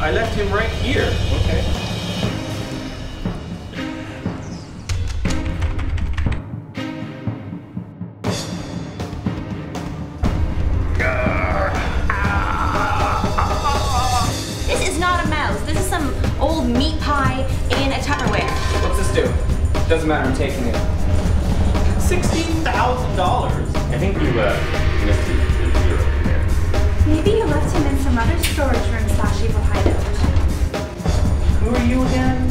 I left him right here. Okay. This is not a mouse. This is some old meat pie in a Tupperware. What's this do? Doesn't matter, I'm taking it. $16,000. I think you uh, missed the Who are you again?